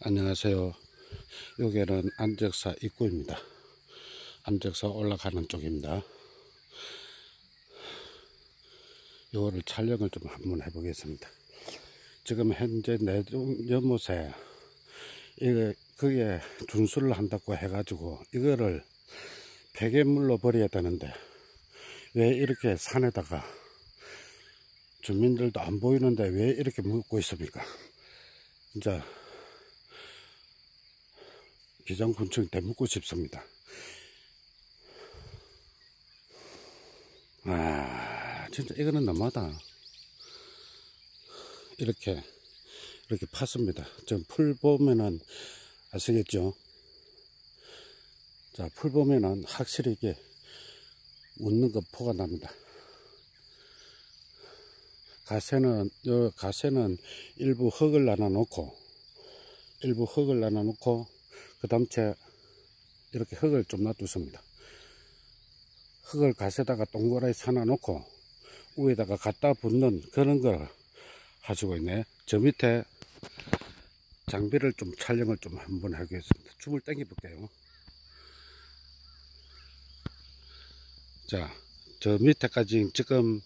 안녕하세요. 여기는 안적사 입구입니다. 안적사 올라가는 쪽입니다. 요거를 촬영을 좀 한번 해보겠습니다. 지금 현재 내종 연못에 그게 준수를 한다고 해가지고 이거를 폐기물로 버려야 되는데 왜 이렇게 산에다가 주민들도 안 보이는데 왜 이렇게 묻고 있습니까? 진짜 기장군청 대묻고 싶습니다. 아, 진짜 이거는 너무하다. 이렇게, 이렇게 팠습니다. 좀풀 보면은 아시겠죠? 자, 풀 보면은 확실히 이게 웃는 거 포가 납니다. 가세는, 요 가세는 일부 흙을 나눠 놓고, 일부 흙을 나눠 놓고, 그 다음 채 이렇게 흙을 좀 놔두습니다. 흙을 가세다가 동그랗게 사놔 놓고 위에다가 갖다 붓는 그런 걸 하시고 있네. 저 밑에 장비를 좀 촬영을 좀 한번 하겠습니다. 줌을 당겨 볼게요. 자, 저 밑에까지 지금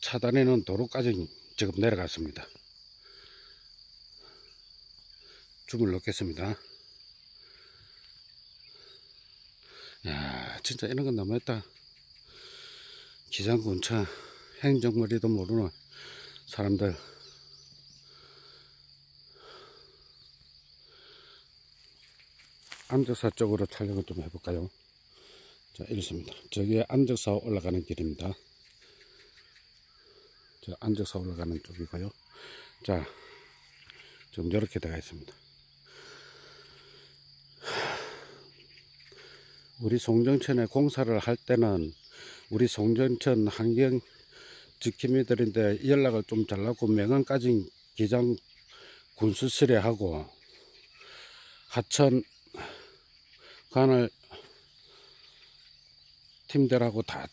차단해 놓은 도로까지 지금 내려갔습니다. 줌을 넣겠습니다. 야, 진짜 이런 건 너무했다. 기장군차 행정머리도 모르는 사람들. 안적사 쪽으로 촬영을 좀 해볼까요? 자, 이렇습니다. 저기 안적사 올라가는 길입니다. 저 안적사 올라가는 쪽이고요. 자, 지금 이렇게 되어 있습니다. 우리 송정천에 공사를 할 때는 우리 송정천 환경 지킴이들인데 연락을 좀 잘라고 명언까지 기장 군수실에 하고 하천 관을 팀들하고 다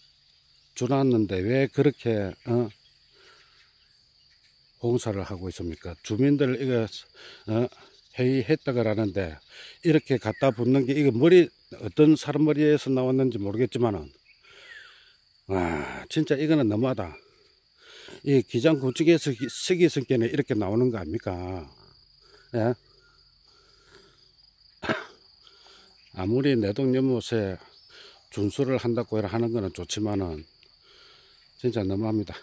주놨는데 왜 그렇게 어? 공사를 하고 있습니까? 주민들 이거 어? 회의했다 그러는데 이렇게 갖다 붙는 게 이거 머리 어떤 사람 머리에서 나왔는지 모르겠지만은 와 진짜 이거는 너무하다. 이 기장 구축에서 쓰기 성께는 이렇게 나오는 거 아닙니까? 예? 아무리 내동연못에 준수를 한다고 하는 거는 좋지만은 진짜 너무합니다.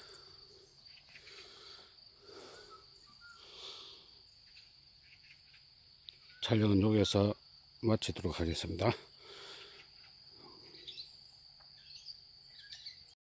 촬영은 여기서 마치도록 하겠습니다.